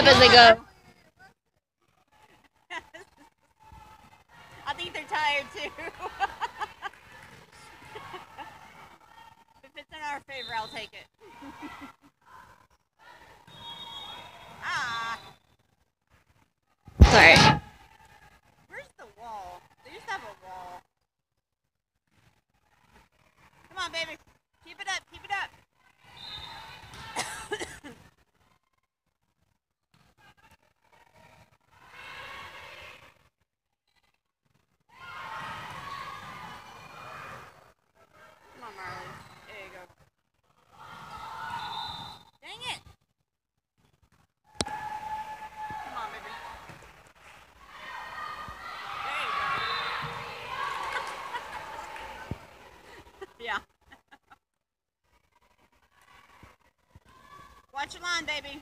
up as they go. I think they're tired too. if it's in our favor, I'll take it. Watch your line, baby.